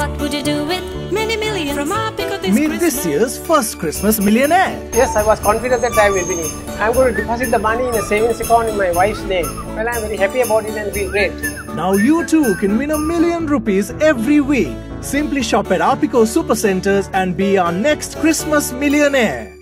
What would you do with many millions from Arpico this Meet Christmas? this year's first Christmas millionaire. Yes, I was confident that I will win it. I'm going to deposit the money in a savings account in my wife's name. Well, I'm very happy about it and feel great. Now you too can win a million rupees every week. Simply shop at Arpico Supercenters and be our next Christmas millionaire.